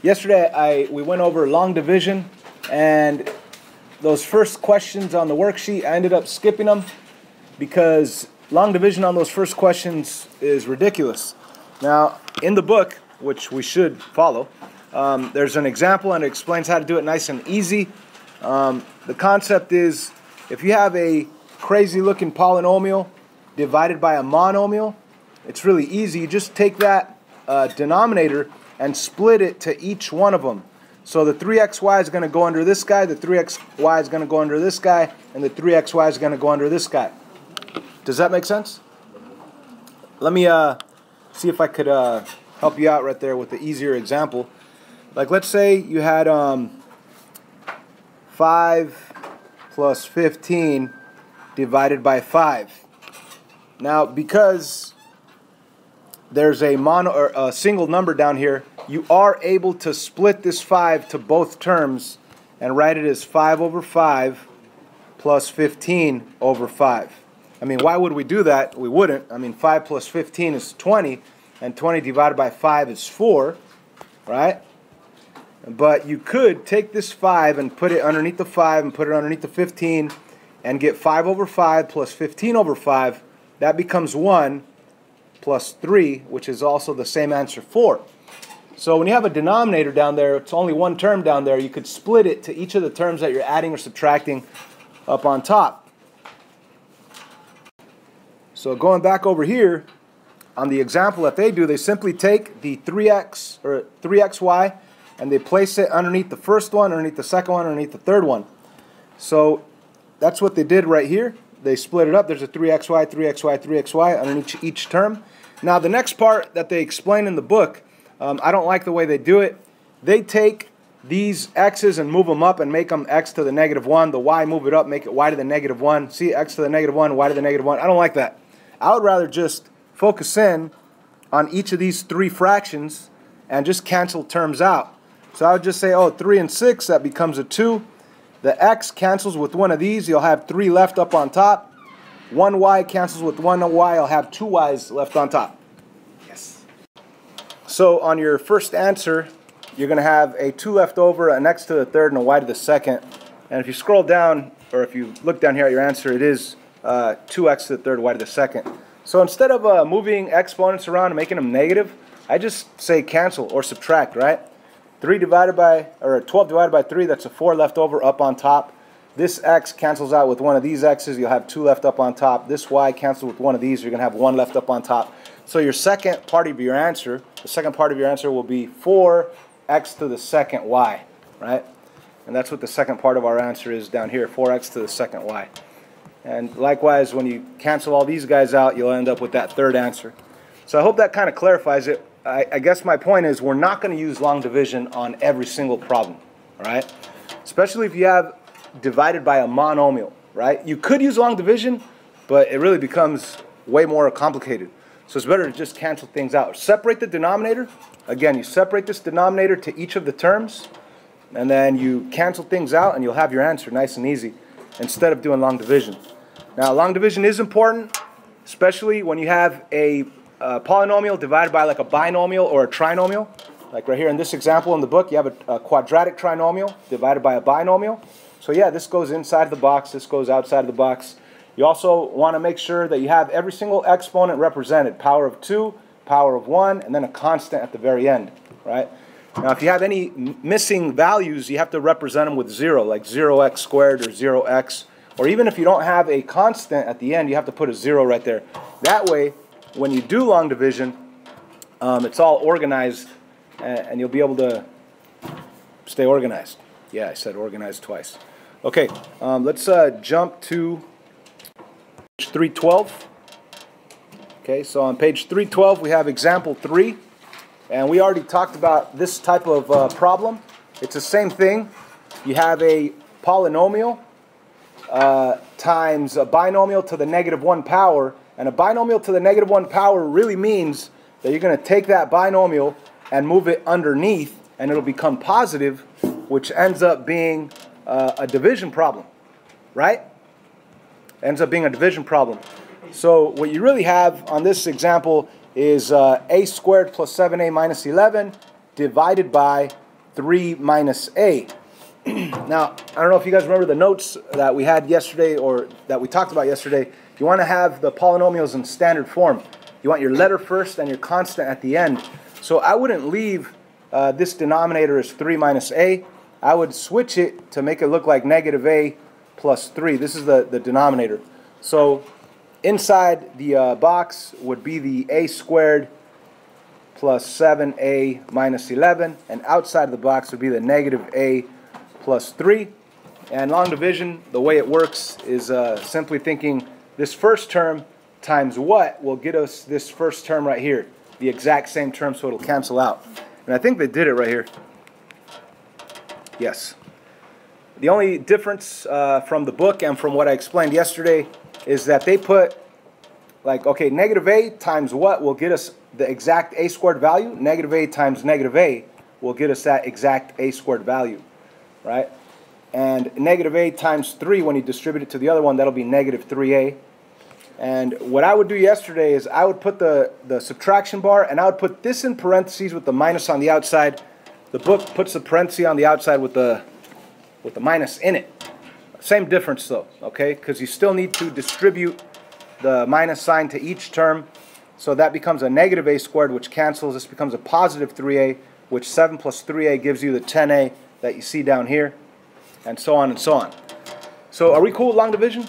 Yesterday, I we went over long division, and those first questions on the worksheet, I ended up skipping them because long division on those first questions is ridiculous. Now, in the book, which we should follow, um, there's an example and it explains how to do it nice and easy. Um, the concept is if you have a crazy looking polynomial divided by a monomial, it's really easy. You just take that uh, denominator and split it to each one of them. So the 3xy is going to go under this guy, the 3xy is going to go under this guy, and the 3xy is going to go under this guy. Does that make sense? Let me uh, see if I could uh, help you out right there with the easier example. Like let's say you had um, 5 plus 15 divided by 5. Now because there's a mono or a single number down here, you are able to split this 5 to both terms and write it as 5 over 5 plus 15 over 5. I mean, why would we do that? We wouldn't. I mean, 5 plus 15 is 20, and 20 divided by 5 is 4, right? But you could take this 5 and put it underneath the 5 and put it underneath the 15 and get 5 over 5 plus 15 over 5. That becomes 1 plus 3, which is also the same answer 4. So when you have a denominator down there, it's only one term down there, you could split it to each of the terms that you're adding or subtracting up on top. So going back over here, on the example that they do, they simply take the 3x or 3xy and they place it underneath the first one, underneath the second one, underneath the third one. So that's what they did right here. They split it up. There's a 3xy, 3xy, 3xy underneath each term. Now the next part that they explain in the book, um, I don't like the way they do it. They take these x's and move them up and make them x to the negative 1. The y, move it up, make it y to the negative 1. See, x to the negative 1, y to the negative 1. I don't like that. I would rather just focus in on each of these three fractions and just cancel terms out. So I would just say, oh, 3 and 6, that becomes a 2. The x cancels with one of these. You'll have 3 left up on top. 1y cancels with 1y. I'll have 2 y's left on top. So on your first answer, you're going to have a 2 left over, an x to the third, and a y to the second. And if you scroll down, or if you look down here at your answer, it is uh, 2x to the third, y to the second. So instead of uh, moving exponents around and making them negative, I just say cancel or subtract, right? 3 divided by, or 12 divided by 3, that's a 4 left over up on top. This x cancels out with one of these x's, you'll have 2 left up on top. This y cancels with one of these, you're going to have 1 left up on top. So your second part of your answer, the second part of your answer will be 4x to the second y, right? And that's what the second part of our answer is down here, 4x to the second y. And likewise, when you cancel all these guys out, you'll end up with that third answer. So I hope that kind of clarifies it. I, I guess my point is we're not going to use long division on every single problem, right? Especially if you have divided by a monomial, right? You could use long division, but it really becomes way more complicated. So it's better to just cancel things out. Separate the denominator. Again, you separate this denominator to each of the terms, and then you cancel things out, and you'll have your answer nice and easy instead of doing long division. Now, long division is important, especially when you have a, a polynomial divided by like a binomial or a trinomial. Like right here in this example in the book, you have a, a quadratic trinomial divided by a binomial. So yeah, this goes inside the box, this goes outside of the box. You also want to make sure that you have every single exponent represented, power of 2, power of 1, and then a constant at the very end, right? Now, if you have any missing values, you have to represent them with 0, like 0x squared or 0x or even if you don't have a constant at the end, you have to put a zero right there. That way, when you do long division, um, it's all organized and you'll be able to stay organized. Yeah, I said organized twice. Okay, um, let's uh, jump to page 312. Okay, so on page 312 we have example 3. And we already talked about this type of uh, problem. It's the same thing. You have a polynomial uh, times a binomial to the negative 1 power. And a binomial to the negative 1 power really means that you're going to take that binomial and move it underneath, and it'll become positive, which ends up being uh, a division problem, right? Ends up being a division problem. So what you really have on this example is uh, a squared plus 7a minus 11 divided by 3 minus a. now, I don't know if you guys remember the notes that we had yesterday or that we talked about yesterday. You want to have the polynomials in standard form. You want your letter first and your constant at the end. So I wouldn't leave uh, this denominator as 3 minus a. I would switch it to make it look like negative a plus 3. This is the, the denominator. So inside the uh, box would be the a squared plus 7a minus 11. And outside of the box would be the negative a plus 3. And long division, the way it works is uh, simply thinking this first term times what will get us this first term right here. The exact same term, so it'll cancel out. And I think they did it right here. Yes. The only difference uh, from the book and from what I explained yesterday is that they put like, okay, negative a times what will get us the exact a squared value? Negative a times negative a will get us that exact a squared value right? And negative a times 3, when you distribute it to the other one, that'll be negative 3a. And what I would do yesterday is I would put the, the subtraction bar, and I would put this in parentheses with the minus on the outside. The book puts the parenthesis on the outside with the, with the minus in it. Same difference though, okay? Because you still need to distribute the minus sign to each term. So that becomes a negative a squared, which cancels. This becomes a positive 3a, which 7 plus 3a gives you the 10a that you see down here, and so on and so on. So are we cool with long division?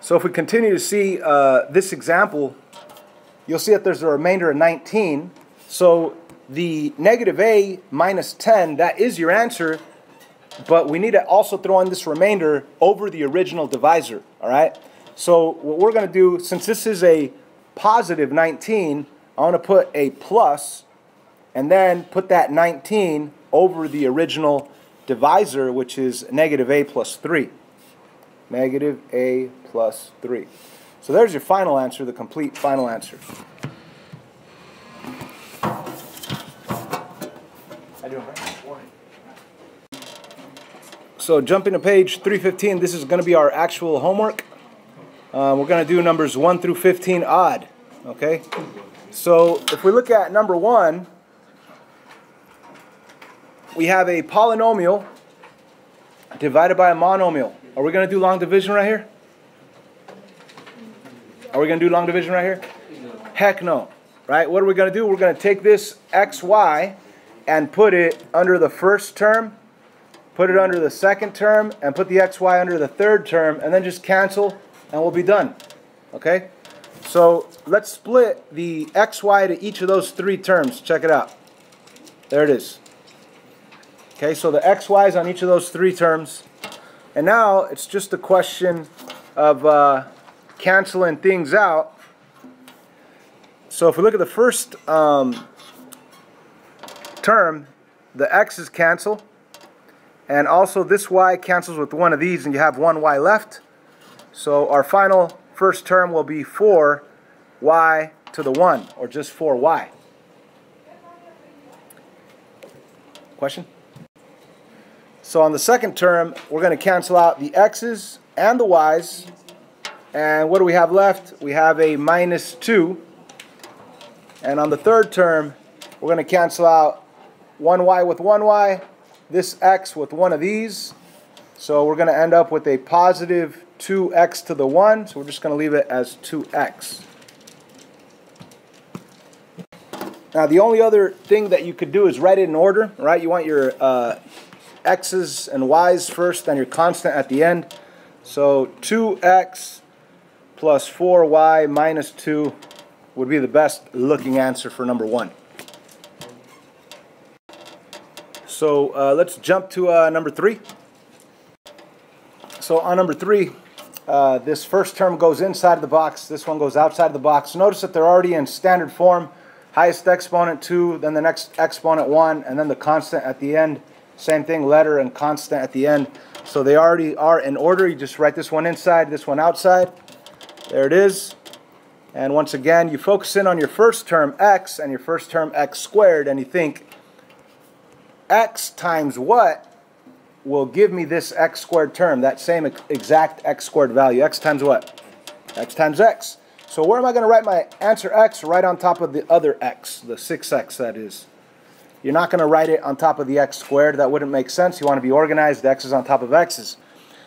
So if we continue to see uh, this example, you'll see that there's a remainder of 19. So the negative a minus 10, that is your answer, but we need to also throw in this remainder over the original divisor, all right? So what we're going to do, since this is a positive 19, I want to put a plus and then put that 19 over the original divisor, which is negative a plus 3. Negative a plus 3. So there's your final answer, the complete final answer. So jumping to page 315, this is going to be our actual homework. Uh, we're going to do numbers 1 through 15 odd. Okay? So if we look at number 1, we have a polynomial divided by a monomial. Are we going to do long division right here? Are we going to do long division right here? Heck no. Right? What are we going to do? We're going to take this xy and put it under the first term, put it under the second term, and put the xy under the third term, and then just cancel, and we'll be done. Okay? So let's split the xy to each of those three terms. Check it out. There it is. Okay, so the xy's on each of those three terms. And now it's just a question of uh, canceling things out. So if we look at the first um, term, the x's cancel. And also this y cancels with one of these and you have one y left. So our final first term will be 4y to the 1, or just 4y. Question? So on the second term, we're going to cancel out the x's and the y's. And what do we have left? We have a minus 2. And on the third term, we're going to cancel out 1y with 1y, this x with one of these. So we're going to end up with a positive 2x to the 1. So we're just going to leave it as 2x. Now the only other thing that you could do is write it in order, right? You want your uh, x's and y's first, then your constant at the end. So 2x plus 4y minus 2 would be the best looking answer for number one. So uh, let's jump to uh, number three. So on number three, uh, this first term goes inside of the box, this one goes outside of the box. Notice that they're already in standard form. Highest exponent 2, then the next exponent 1, and then the constant at the end. Same thing, letter and constant at the end. So they already are in order. You just write this one inside, this one outside. There it is. And once again, you focus in on your first term, x, and your first term, x squared, and you think, x times what will give me this x squared term, that same exact x squared value. x times what? x times x. So where am I going to write my answer x? Right on top of the other x, the 6x that is. You're not going to write it on top of the x squared. That wouldn't make sense. You want to be organized. X is on top of x's.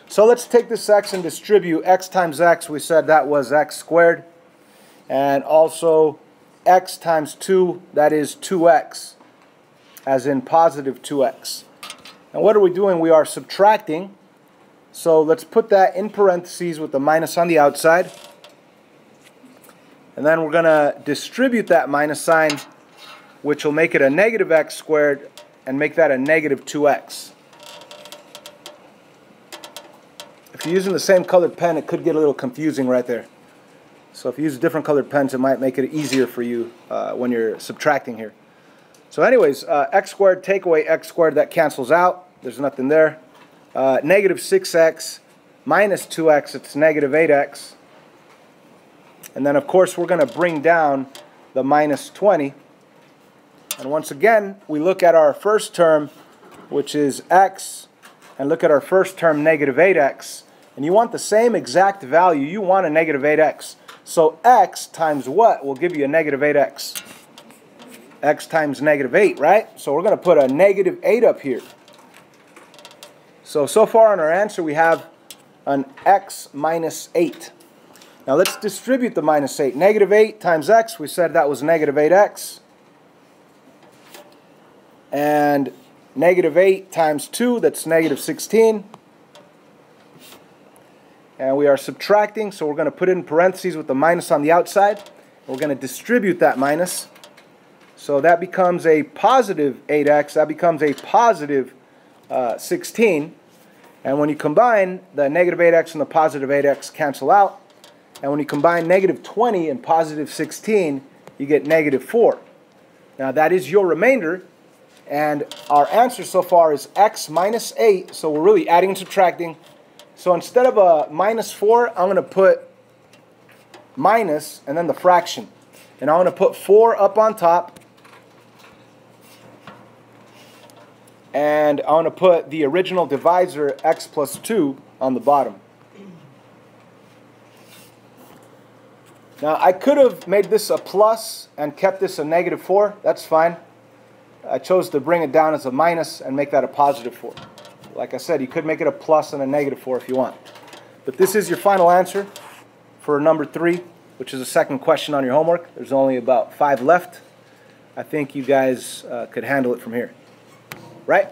So let's take this x and distribute x times x. We said that was x squared. And also x times 2, that is 2x, as in positive 2x. And what are we doing? We are subtracting. So let's put that in parentheses with the minus on the outside. And then we're going to distribute that minus sign, which will make it a negative x squared and make that a negative 2x. If you're using the same colored pen, it could get a little confusing right there. So if you use different colored pens, it might make it easier for you uh, when you're subtracting here. So anyways, uh, x squared, take away x squared, that cancels out. There's nothing there. Uh, negative 6x minus 2x, it's negative 8x. And then, of course, we're going to bring down the minus 20. And once again, we look at our first term, which is x, and look at our first term, negative 8x. And you want the same exact value. You want a negative 8x. So x times what will give you a negative 8x? X times negative 8, right? So we're going to put a negative 8 up here. So, so far on our answer, we have an x minus 8. Now let's distribute the minus 8. Negative 8 times x, we said that was negative 8x. And negative 8 times 2, that's negative 16. And we are subtracting, so we're going to put it in parentheses with the minus on the outside. We're going to distribute that minus. So that becomes a positive 8x. That becomes a positive uh, 16. And when you combine, the negative 8x and the positive 8x cancel out. And when you combine negative 20 and positive 16, you get negative 4. Now that is your remainder. And our answer so far is x minus 8. So we're really adding and subtracting. So instead of a minus 4, I'm going to put minus and then the fraction. And I'm going to put 4 up on top. And I'm going to put the original divisor x plus 2 on the bottom. Now I could have made this a plus and kept this a negative 4. That's fine. I chose to bring it down as a minus and make that a positive 4. Like I said, you could make it a plus and a negative 4 if you want. But this is your final answer for number 3, which is the second question on your homework. There's only about five left. I think you guys uh, could handle it from here. Right?